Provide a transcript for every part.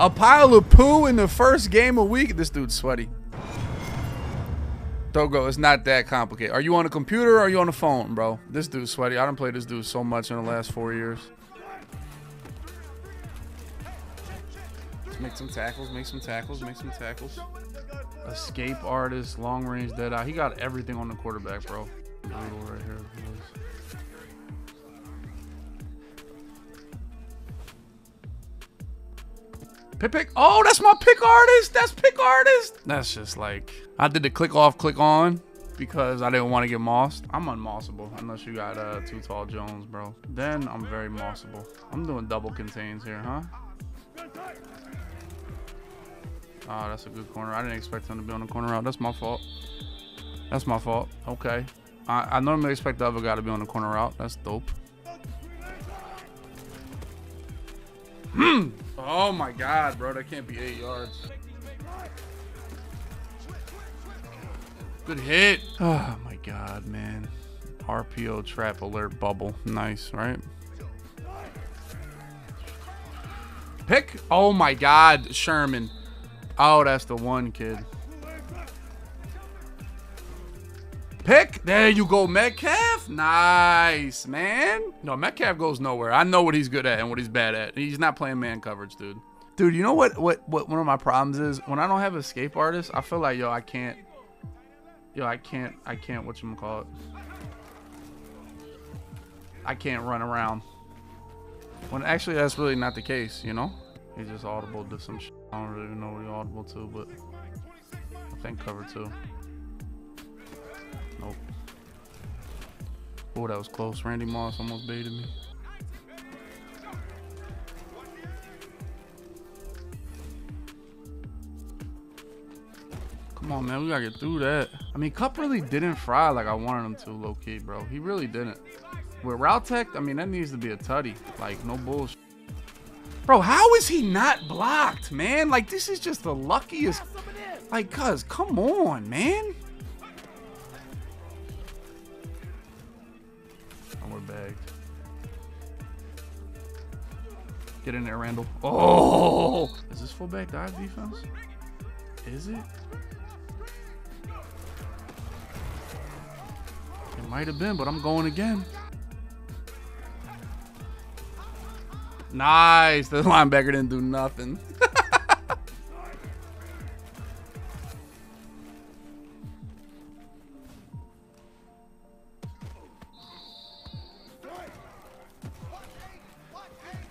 A pile of poo in the first game of week. This dude's sweaty. Dogo, it's not that complicated. Are you on a computer or are you on a phone, bro? This dude's sweaty. I don't play this dude so much in the last four years. Make some tackles, make some tackles, make some tackles. Escape artist, long range dead eye. He got everything on the quarterback, bro. Brutal right here. Pick, pick. Oh, that's my pick artist. That's pick artist. That's just like I did the click off, click on because I didn't want to get mossed. I'm unmossable unless you got uh, too tall Jones, bro. Then I'm very mossable. I'm doing double contains here, huh? Oh, that's a good corner. I didn't expect him to be on the corner route. That's my fault. That's my fault. Okay. I, I normally expect the other guy to be on the corner route. That's dope. Hmm. Oh my god, bro. That can't be eight yards. Good hit. Oh my god, man. RPO trap alert bubble. Nice, right? Pick. Oh my god, Sherman. Oh, that's the one kid. Pick. There you go, Metcalf. Nice, man. No, Metcalf goes nowhere. I know what he's good at and what he's bad at. He's not playing man coverage, dude. Dude, you know what? What? What? One of my problems is when I don't have escape artist, I feel like yo, I can't. Yo, I can't. I can't. What you call it? I can't run around. When actually that's really not the case, you know. He just audible to some. Sh I don't really know what he audible to, but I think cover two. Oh, that was close. Randy Moss almost baited me. Come on, man. We gotta get through that. I mean, Kupp really didn't fry like I wanted him to, low key, bro. He really didn't. With route tech, I mean, that needs to be a tutty. Like, no bullshit. Bro, how is he not blocked, man? Like, this is just the luckiest. Like, cuz, come on, man. Get in there, Randall. Oh! Is this fullback dive defense? Is it? It might have been, but I'm going again. Nice. The linebacker didn't do nothing.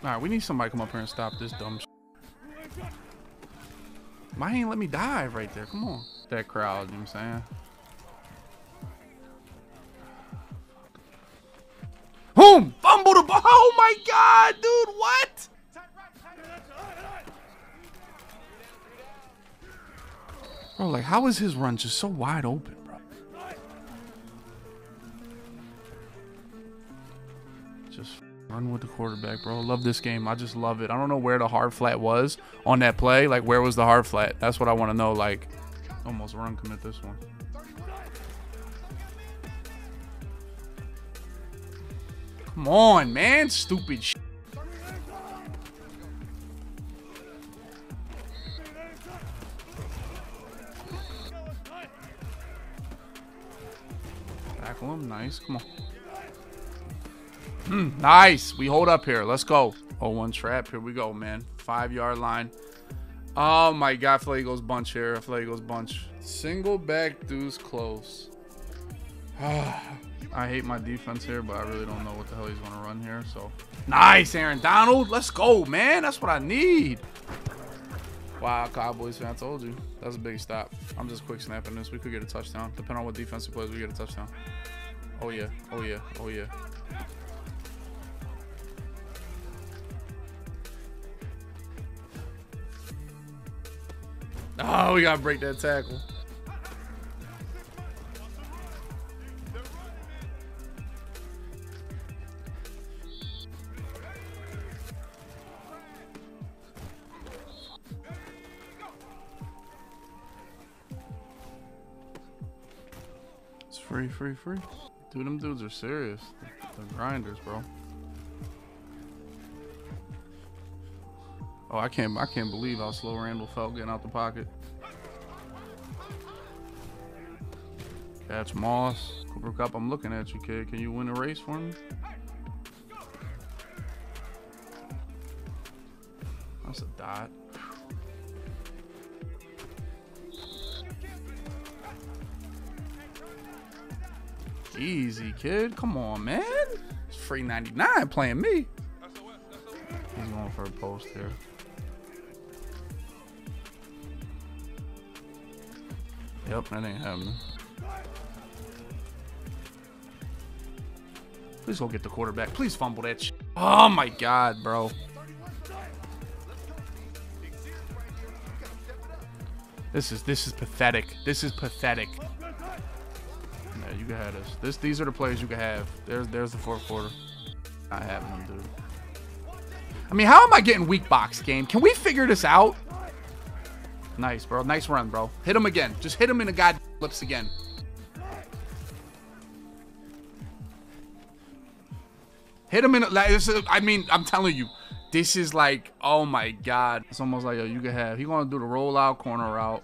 All right, we need somebody come up here and stop this dumb. Why ain't let me dive right there? Come on, that crowd. You know what I'm saying? Boom! Fumble the ball. Oh my god, dude, what? Bro, like, how is his run just so wide open, run with the quarterback, bro. Love this game. I just love it. I don't know where the hard flat was on that play. Like, where was the hard flat? That's what I want to know. Like, almost run commit this one. Come on, man. Stupid shit. Tackle him. Nice. Come on. Mm, nice. We hold up here. Let's go. Oh, one trap. Here we go, man. Five yard line. Oh my god. Goes bunch here. Goes bunch. Single back deuce close. I hate my defense here, but I really don't know what the hell he's going to run here. So nice, Aaron Donald. Let's go, man. That's what I need. Wow, Cowboys fan, I told you. That's a big stop. I'm just quick snapping this. We could get a touchdown. Depending on what defense he plays, we get a touchdown. Oh, yeah. Oh, yeah. Oh, yeah. Oh, we got to break that tackle. It's free, free, free. Dude, them dudes are serious. They're grinders, bro. Oh, I can't I can't believe how slow Randall felt getting out the pocket. Catch Moss. Cooper Kupp, I'm looking at you, kid. Can you win a race for me? That's a dot. Easy, kid. Come on, man. It's free 99 playing me. He's going for a post here. Yep, that ain't happening. Please go get the quarterback. Please fumble that Oh my god, bro. This is this is pathetic. This is pathetic. Yeah, you can have this. This these are the players you can have. There's there's the fourth quarter. Not having them, dude. I mean, how am I getting weak box game? Can we figure this out? Nice, bro. Nice run, bro. Hit him again. Just hit him in the god lips again. Hit him in. This is, I mean, I'm telling you, this is like, oh my god. It's almost like a you can have. He gonna do the rollout corner route.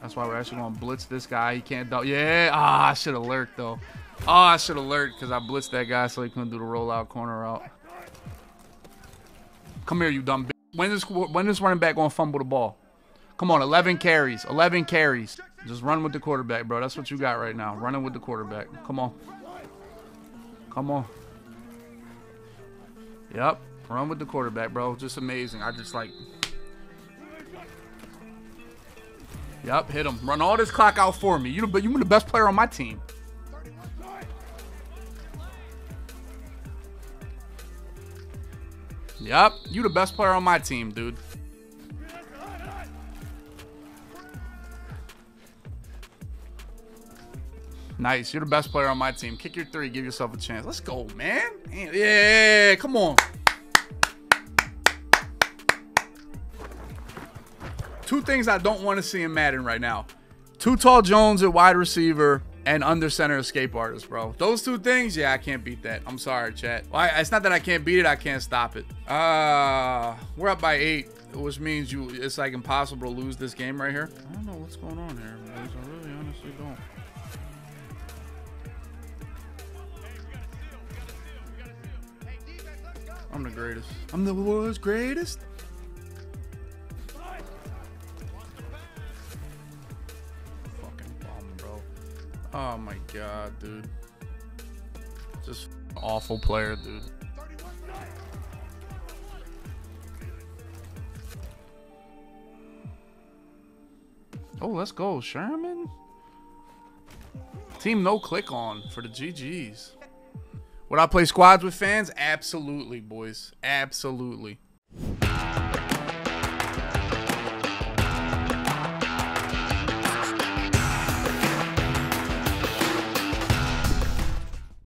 That's why we're actually gonna blitz this guy. He can't do Yeah. Ah, I should have lurked though. Oh, I should have lurked because I blitzed that guy so he couldn't do the rollout corner route. Come here, you dumb bitch. When is when is running back gonna fumble the ball? Come on, 11 carries. 11 carries. Just run with the quarterback, bro. That's what you got right now. Running with the quarterback. Come on. Come on. Yep. Run with the quarterback, bro. Just amazing. I just like. Yep, hit him. Run all this clock out for me. You, you're the best player on my team. Yep, you the best player on my team, dude. Nice. You're the best player on my team. Kick your three. Give yourself a chance. Let's go, man. Yeah, come on. Two things I don't want to see in Madden right now. Too tall Jones at wide receiver and under center escape artist, bro. Those two things, yeah, I can't beat that. I'm sorry, chat. Well, I, it's not that I can't beat it, I can't stop it. Uh, we're up by eight, which means you it's like impossible to lose this game right here. I don't know what's going on here, I really honestly don't. I'm the greatest. I'm the world's greatest. My god, dude. Just awful player, dude. Oh, let's go, Sherman. Team no click on for the GGs. Would I play squads with fans? Absolutely, boys. Absolutely.